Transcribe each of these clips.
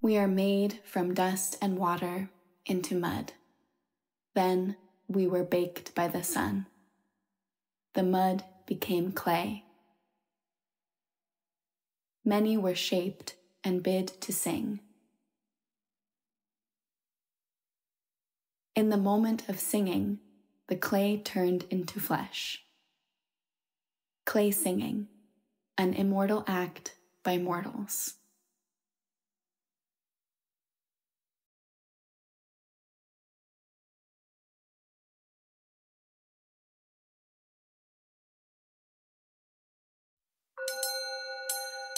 We are made from dust and water into mud. Then we were baked by the sun. The mud became clay. Many were shaped and bid to sing. In the moment of singing, the clay turned into flesh. Clay singing, an immortal act by mortals.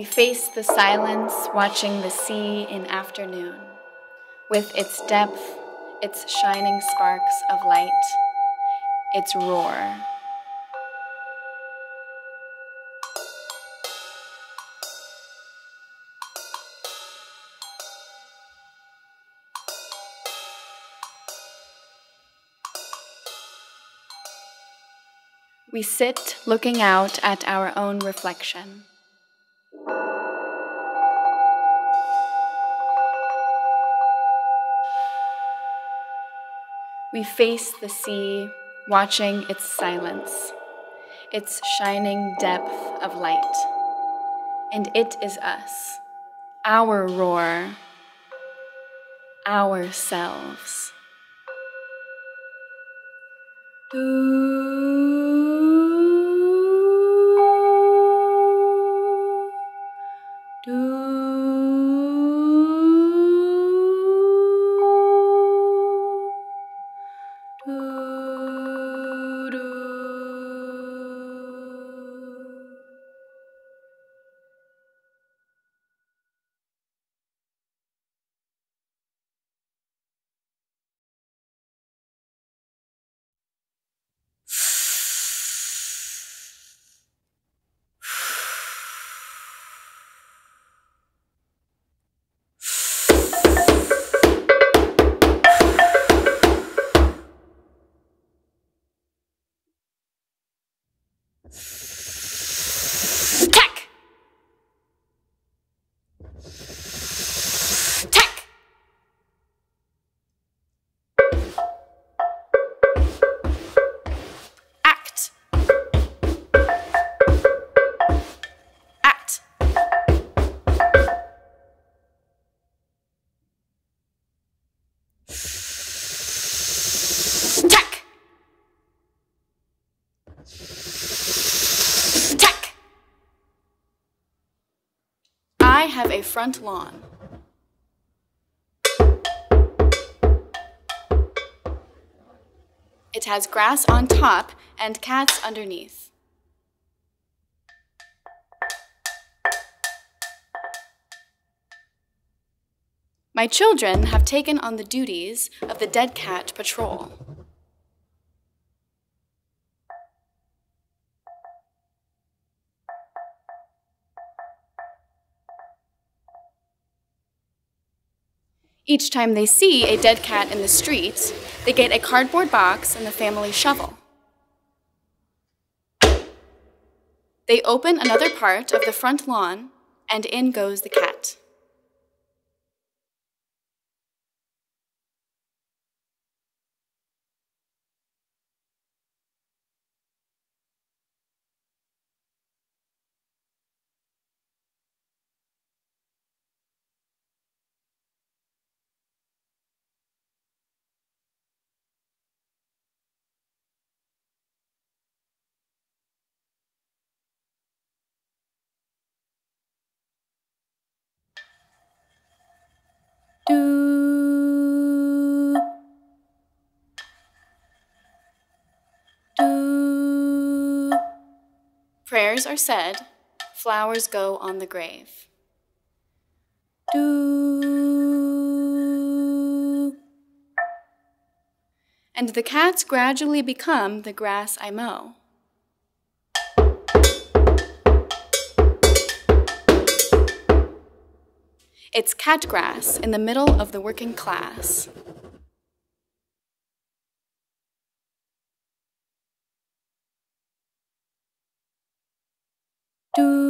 We face the silence, watching the sea in afternoon, with its depth, its shining sparks of light, its roar. We sit looking out at our own reflection. We face the sea, watching its silence, its shining depth of light. And it is us, our roar, ourselves. Tech! I have a front lawn. It has grass on top and cats underneath. My children have taken on the duties of the Dead Cat Patrol. Each time they see a dead cat in the street, they get a cardboard box and the family shovel. They open another part of the front lawn, and in goes the cat. Prayers are said, flowers go on the grave. Do. And the cats gradually become the grass I mow. It's cat grass in the middle of the working class. Do.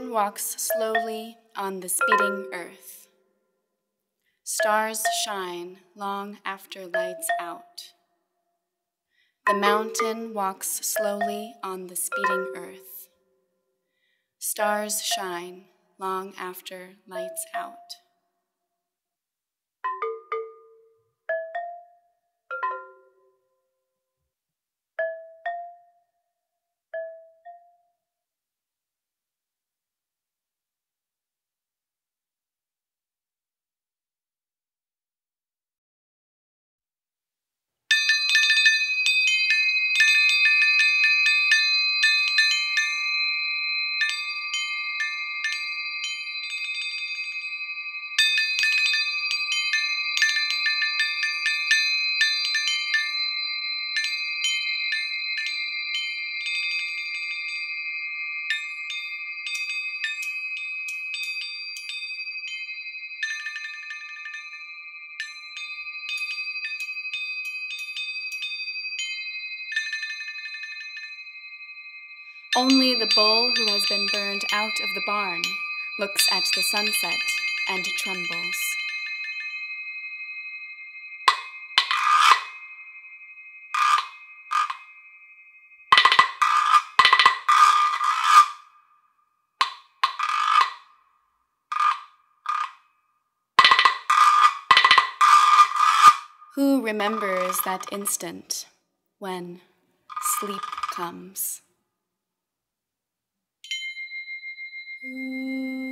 mountain walks slowly on the speeding earth. Stars shine long after lights out. The mountain walks slowly on the speeding earth. Stars shine long after lights out. Only the bull who has been burned out of the barn looks at the sunset and trembles. Who remembers that instant when sleep comes? Hum.